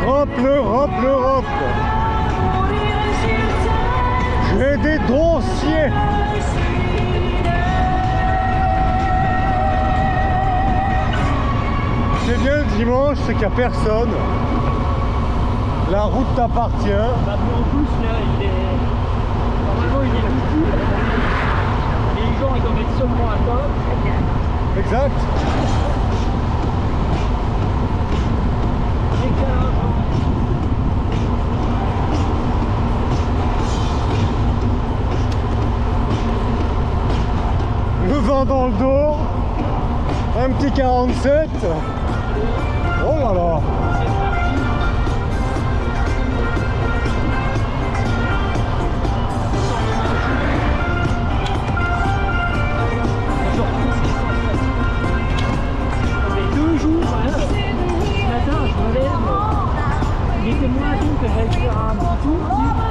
l'Europe, l'Europe, l'Europe. J'ai des dossiers. C'est bien le dimanche, c'est qu'il n'y a personne. La route t'appartient. Bah en plus là, il est... Normalement il est tout. Les gens ils doivent être seulement à table. Exact. Le vent dans le dos. Un petit 47. Oh là là. Deux jours, matin, je me lève, il était moins tôt que j'allais faire un petit tour,